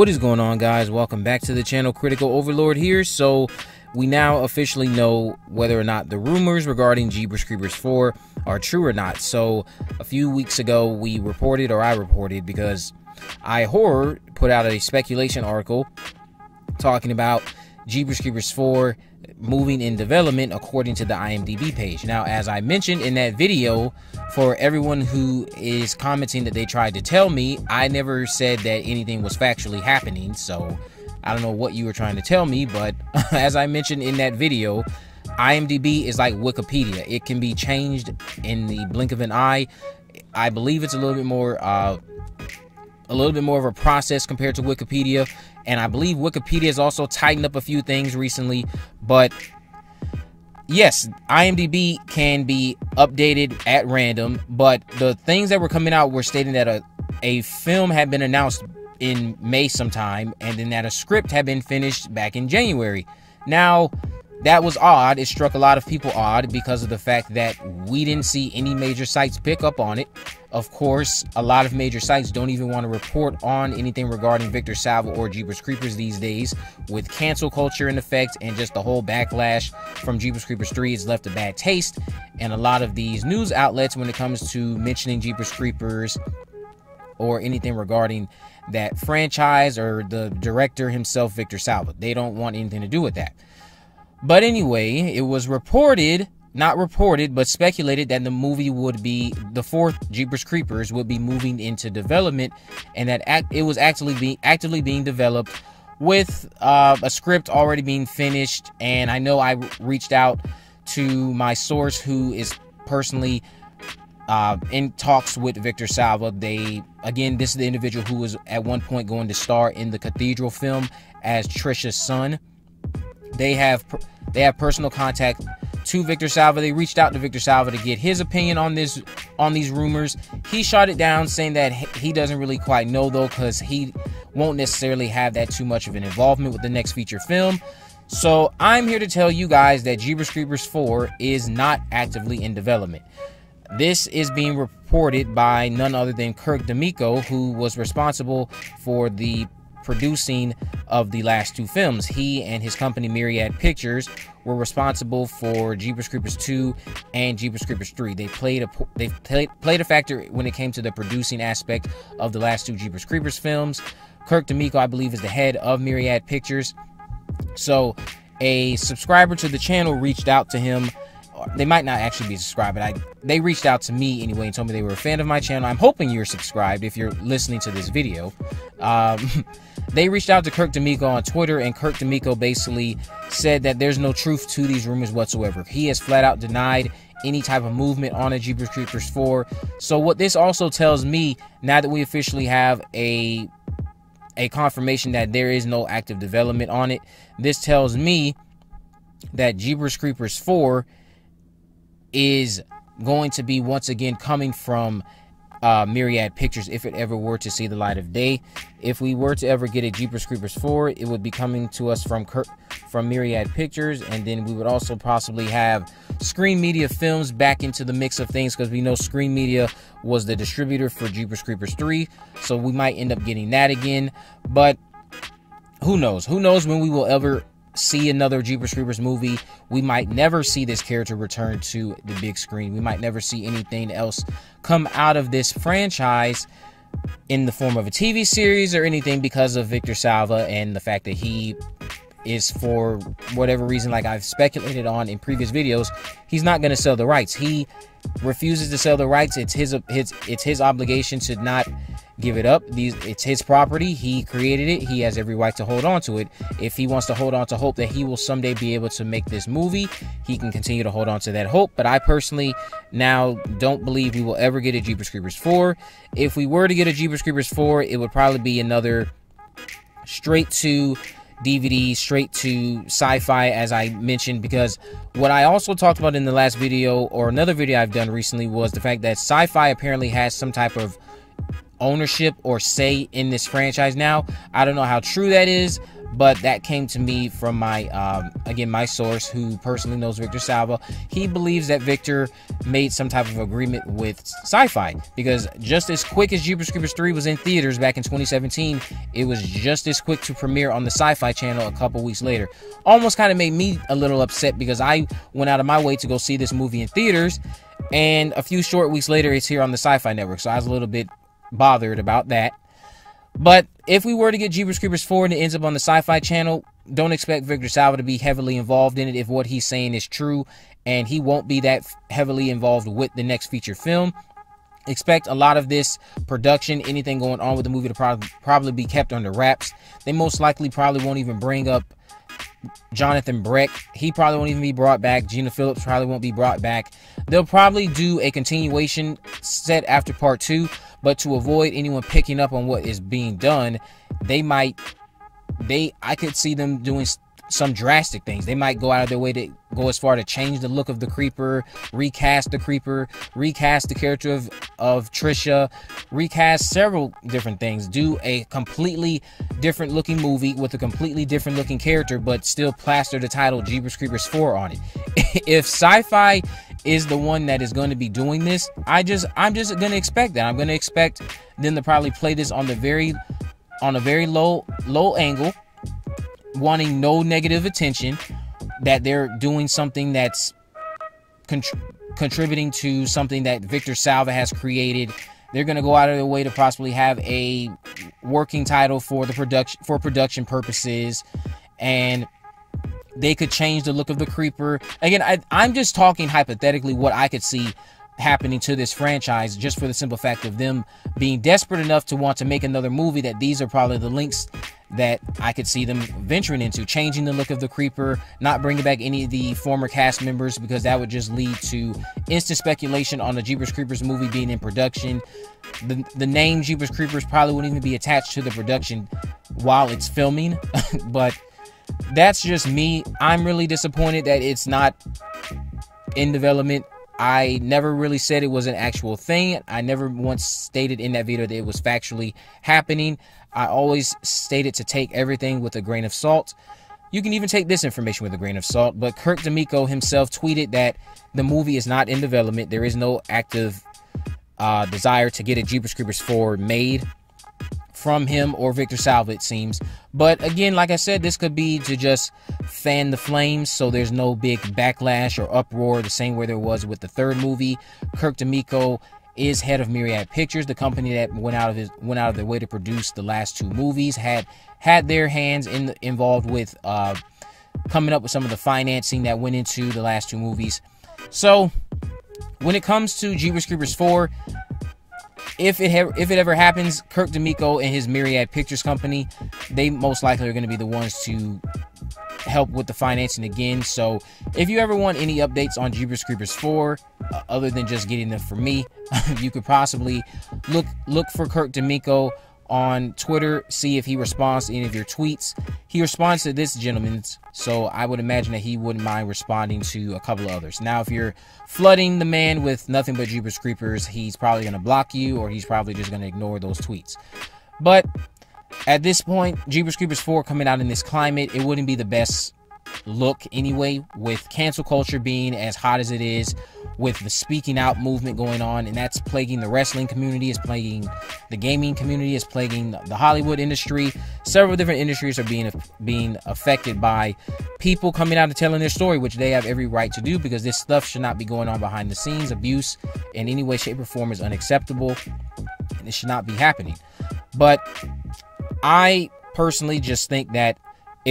What is going on, guys? Welcome back to the channel. Critical Overlord here. So, we now officially know whether or not the rumors regarding Jeepers Creepers 4 are true or not. So, a few weeks ago, we reported, or I reported, because iHorror put out a speculation article talking about Jeepers Creepers 4 moving in development according to the IMDb page. Now, as I mentioned in that video, for everyone who is commenting that they tried to tell me, I never said that anything was factually happening. So I don't know what you were trying to tell me, but as I mentioned in that video, IMDb is like Wikipedia. It can be changed in the blink of an eye. I believe it's a little bit more uh, a little bit more of a process compared to Wikipedia. And I believe Wikipedia has also tightened up a few things recently. But yes, IMDb can be updated at random. But the things that were coming out were stating that a, a film had been announced in May sometime, and then that a script had been finished back in January. Now, that was odd. It struck a lot of people odd because of the fact that we didn't see any major sites pick up on it. Of course, a lot of major sites don't even want to report on anything regarding Victor Salva or Jeepers Creepers these days. With cancel culture in effect and just the whole backlash from Jeepers Creepers 3, it's left a bad taste. And a lot of these news outlets, when it comes to mentioning Jeepers Creepers or anything regarding that franchise or the director himself, Victor Salva, they don't want anything to do with that. But anyway, it was reported, not reported, but speculated that the movie would be the fourth Jeepers Creepers would be moving into development, and that act, it was actually being actively being developed with uh, a script already being finished. And I know I reached out to my source who is personally uh, in talks with Victor Salva. They again, this is the individual who was at one point going to star in the Cathedral film as Trisha's son. They have they have personal contact to Victor Salva. They reached out to Victor Salva to get his opinion on this on these rumors. He shot it down, saying that he doesn't really quite know though, because he won't necessarily have that too much of an involvement with the next feature film. So I'm here to tell you guys that Jeepers Creepers 4 is not actively in development. This is being reported by none other than Kirk D'Amico, who was responsible for the producing of the last two films. He and his company Myriad Pictures were responsible for Jeepers Creepers 2 and Jeepers Creepers 3. They played a they played, played a factor when it came to the producing aspect of the last two Jeepers Creepers films. Kirk D'Amico, I believe, is the head of Myriad Pictures. So, a subscriber to the channel reached out to him they might not actually be subscribed, but I they reached out to me anyway and told me they were a fan of my channel. I'm hoping you're subscribed if you're listening to this video. Um, they reached out to Kirk D'Amico on Twitter, and Kirk D'Amico basically said that there's no truth to these rumors whatsoever. He has flat out denied any type of movement on a Jeepers Creepers 4. So what this also tells me, now that we officially have a a confirmation that there is no active development on it, this tells me that Jeepers Creepers 4 is going to be once again coming from uh, Myriad Pictures if it ever were to see the light of day. If we were to ever get a Jeepers Creepers 4, it would be coming to us from from Myriad Pictures, and then we would also possibly have Screen Media Films back into the mix of things because we know Screen Media was the distributor for Jeepers Creepers 3, so we might end up getting that again. But who knows? Who knows when we will ever see another Jeepers Creepers movie. We might never see this character return to the big screen. We might never see anything else come out of this franchise in the form of a TV series or anything because of Victor Salva and the fact that he is for whatever reason like I've speculated on in previous videos, he's not going to sell the rights. He refuses to sell the rights. It's his his it's his obligation to not give it up. These it's his property. He created it. He has every right to hold on to it. If he wants to hold on to hope that he will someday be able to make this movie, he can continue to hold on to that hope. But I personally now don't believe we will ever get a Jeepers Creepers 4. If we were to get a Jeepers Creepers 4, it would probably be another straight to DVD straight to sci-fi as I mentioned because what I also talked about in the last video or another video I've done recently was the fact that sci-fi apparently has some type of ownership or say in this franchise now. I don't know how true that is, but that came to me from my um, again my source who personally knows Victor Salva. He believes that Victor made some type of agreement with Sci-Fi because just as quick as Jeepers Creepers 3 was in theaters back in 2017, it was just as quick to premiere on the Sci-Fi channel a couple weeks later. Almost kind of made me a little upset because I went out of my way to go see this movie in theaters and a few short weeks later it's here on the Sci-Fi network. So I was a little bit bothered about that. But if we were to get Jeepers Creepers 4 and it ends up on the Sci Fi channel, don't expect Victor Salva to be heavily involved in it if what he's saying is true, and he won't be that heavily involved with the next feature film. Expect a lot of this production, anything going on with the movie, to probably probably be kept under wraps. They most likely probably won't even bring up Jonathan Breck. He probably won't even be brought back. Gina Philips probably won't be brought back. They'll probably do a continuation set after part two, but to avoid anyone picking up on what is being done, they might they I could see them doing some drastic things. They might go out of their way to go as far to change the look of the creeper, recast the creeper, recast the character of, of Trisha, recast several different things, do a completely different looking movie with a completely different looking character, but still plaster the title Jeepers Creepers 4 on it. if sci-fi is the one that is going to be doing this, I just I'm just gonna expect that. I'm gonna expect them to probably play this on the very on a very low low angle wanting no negative attention, that they're doing something that's contributing to something that Victor Salva has created. They're going to go out of their way to possibly have a working title for the production for production purposes, and they could change the look of the creeper. Again, I, I'm just talking hypothetically what I could see happening to this franchise just for the simple fact of them being desperate enough to want to make another movie that these are probably the links that I could see them venturing into, changing the look of the creeper, not bringing back any of the former cast members because that would just lead to instant speculation on the Jeepers Creepers movie being in production. The, the name Jeepers Creepers probably wouldn't even be attached to the production while it's filming, but that's just me. I'm really disappointed that it's not in development. I never really said it was an actual thing. I never once stated in that video that it was factually happening. I always stated to take everything with a grain of salt. You can even take this information with a grain of salt, but Kirk D'Amico himself tweeted that the movie is not in development. There is no active uh, desire to get a Jeepers Creepers 4 made from him or Victor Salva, it seems. But again, like I said, this could be to just fan the flames so there's no big backlash or uproar, the same way there was with the third movie. Kirk D'Amico is head of Myriad Pictures, the company that went out of his went out of their way to produce the last two movies, had had their hands in the, involved with uh, coming up with some of the financing that went into the last two movies. So when it comes to Jeepers Creepers 4, if it ha- if it ever happens, Kirk D'Amico and his Myriad Pictures company, they most likely are going to be the ones to help with the financing again. So if you ever want any updates on Jeepers Creepers 4, uh, other than just getting them from me, you could possibly look look for Kirk D'Amico on Twitter, see if he responds to any of your tweets. He responds to this gentleman's, so I would imagine that he wouldn't mind responding to a couple of others. Now, if you're flooding the man with nothing but Jeepers Creepers, he's probably going to block you or he's probably just going to ignore those tweets. But at this point, Jeepers Creepers 4 coming out in this climate, it wouldn't be the best look anyway, with cancel culture being as hot as it is, with the speaking out movement going on, and that's plaguing the wrestling community, is plaguing the gaming community, is plaguing the Hollywood industry. Several different industries are being being affected by people coming out and telling their story, which they have every right to do because this stuff should not be going on behind the scenes. Abuse in any way, shape, or form is unacceptable, and it should not be happening. But I personally just think that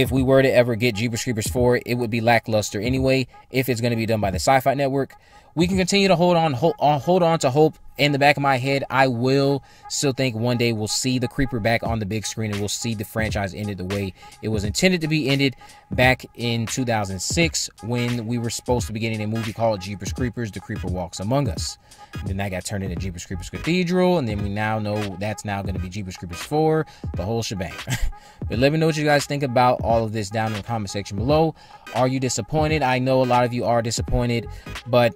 if we were to ever get Jeepers Creepers 4, it would be lackluster anyway if it's going to be done by the Sci-Fi Network we can continue to hold on, hold on, uh, hold on to hope. In the back of my head, I will still think one day we'll see the Creeper back on the big screen and we'll see the franchise ended the way it was intended to be ended back in 2006 when we were supposed to be getting a movie called Jeepers Creepers: The Creeper Walks Among Us. And then that got turned into Jeepers Creepers Cathedral, and then we now know that's now going to be Jeepers Creepers 4, the whole shebang. but let me know what you guys think about all of this down in the comment section below. Are you disappointed? I know a lot of you are disappointed, but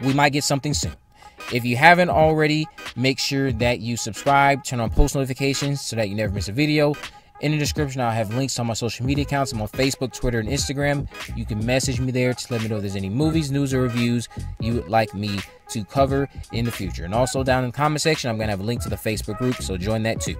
we might get something soon. If you haven't already, make sure that you subscribe, turn on post notifications so that you never miss a video. In the description, I'll have links to my social media accounts. I'm on Facebook, Twitter, and Instagram. You can message me there to let me know if there's any movies, news, or reviews you would like me to cover in the future. And also down in the comment section, I'm going to have a link to the Facebook group, so join that too.